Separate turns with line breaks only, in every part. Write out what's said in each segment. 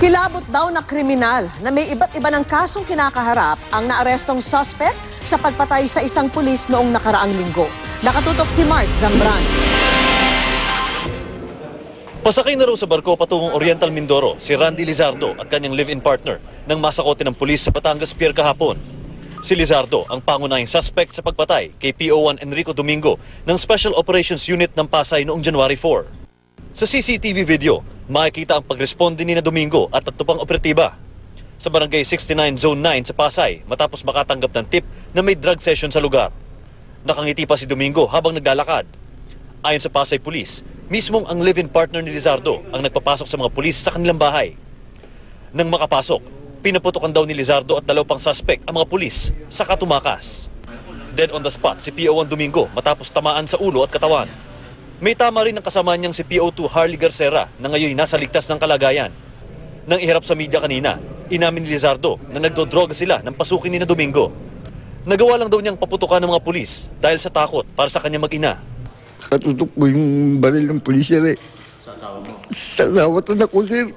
Kilabot daw na kriminal na may iba't iba ng kasong kinakaharap ang naarestong suspect sa pagpatay sa isang pulis noong nakaraang linggo. Nakatutok si Mark Zambran.
Pasakay na raw sa barko patungong Oriental Mindoro si Randy Lizardo at kanyang live-in partner nang masakote ng pulis sa Batangas Pier kahapon. Si Lizardo ang pangunahing suspect sa pagpatay kay PO1 Enrico Domingo ng Special Operations Unit ng Pasay noong January 4. Sa CCTV video, makikita ang pagresponde ni na Domingo at tatlo operatiba. Sa Barangay 69 Zone 9 sa Pasay matapos makatanggap ng tip na may drug session sa lugar. Nakangiti pa si Domingo habang naglalakad. Ayon sa Pasay Police, mismong ang live-in partner ni Lizardo ang nagpapasok sa mga pulis sa kanilang bahay. Nang makapasok, pinaputokan daw ni Lizardo at dalaw pang suspect ang mga pulis sa katumakas. Dead on the spot si PO1 Domingo matapos tamaan sa ulo at katawan. May tama rin ang kasama niyang si PO2 Harley Garcera na ngayon nasa ligtas ng kalagayan. Nang iharap sa media kanina, inamin ni Lizardo na nagdodroga sila ng pasukin ni na Domingo. Nagawa lang daw niyang paputukan ng mga pulis dahil sa takot para sa kanyang mag-ina.
Katutok po yung baril ng pulisya eh. Sa asawa mo? Sa asawa to na ko, sir.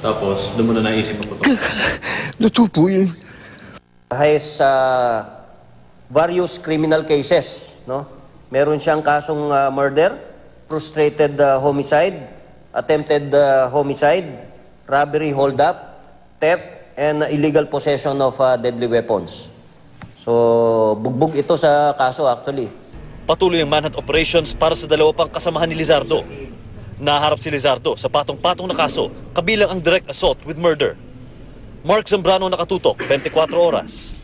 Tapos, doon mo na naisip mo po to.
Natupo yun.
has uh, various criminal cases, no? Meron siyang kasong uh, murder, frustrated uh, homicide, attempted uh, homicide, robbery hold-up, theft, and illegal possession of uh, deadly weapons. So, bugbog ito sa kaso actually.
Patuloy ang manhunt operations para sa dalawa pang kasamahan ni Lizardo. Naharap si Lizardo sa patong-patong na kaso, kabilang ang direct assault with murder. Mark Zambrano nakatutok, 24 oras.